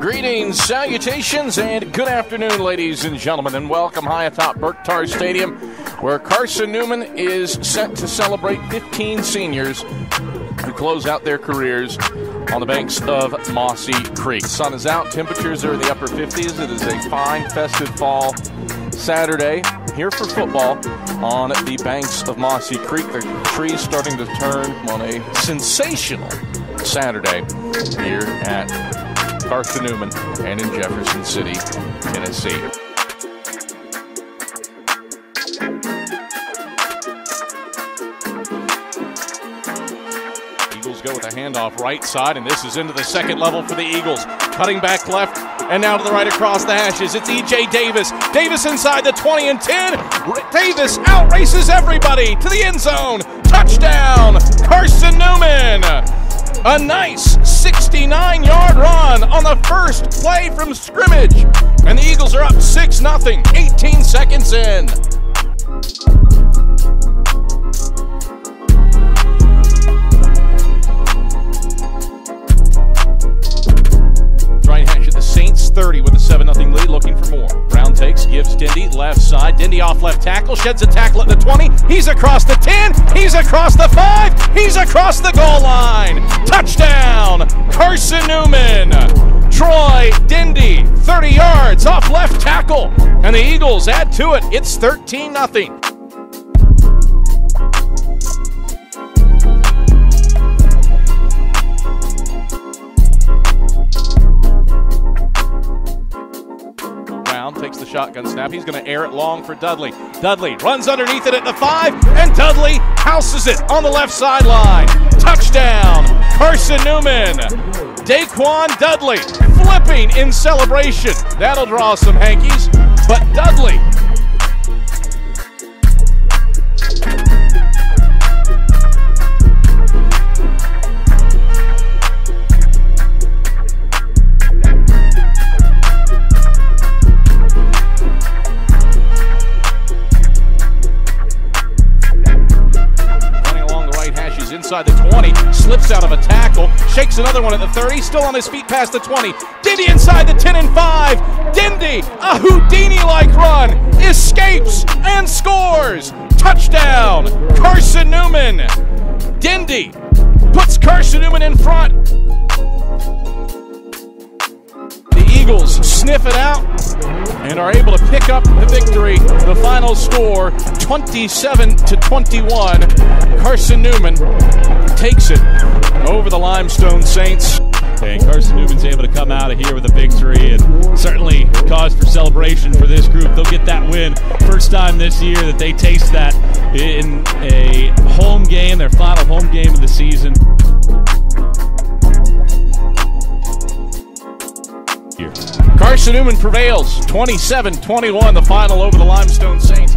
Greetings, salutations, and good afternoon, ladies and gentlemen, and welcome high atop Burke-Tarr Stadium, where Carson Newman is set to celebrate 15 seniors who close out their careers on the banks of Mossy Creek. Sun is out, temperatures are in the upper 50s. It is a fine, festive fall Saturday here for football on the banks of Mossy Creek. The trees starting to turn on a sensational Saturday here at Carson Newman and in Jefferson City, Tennessee. Eagles go with a handoff right side, and this is into the second level for the Eagles. Cutting back left, and now to the right across the hashes. It's E.J. Davis. Davis inside the 20 and 10. Davis outraces everybody to the end zone. Touchdown, Carson Newman. A nice 69 yard run play from scrimmage. And the Eagles are up 6 0, 18 seconds in. At the Saints 30 with a 7 0 lead, looking for more. Brown takes, gives Dindy left side. Dindy off left tackle, sheds a tackle at the 20. He's across the 10. He's across the 5. He's across the goal line. Touchdown, Dindy, 30 yards off left tackle. And the Eagles add to it. It's 13 0. Brown takes the shotgun snap. He's going to air it long for Dudley. Dudley runs underneath it at the five, and Dudley houses it on the left sideline. Touchdown, Carson Newman. Daquan Dudley flipping in celebration. That'll draw some hankies, but Dudley inside the 20, slips out of a tackle, shakes another one at the 30, still on his feet past the 20. Dindy inside the 10 and 5. Dindy, a Houdini like run, escapes and scores. Touchdown, Carson Newman. Dindy puts Carson Newman in front. The Eagles sniff it out and are able to pick up the victory. The final score 27 to 21. Carson Newman takes it over the Limestone Saints. And Carson Newman's able to come out of here with a victory and certainly cause for celebration for this group. They'll get that win. First time this year that they taste that in a home game, their final home game of the season. Newman prevails 27 21, the final over the Limestone Saints.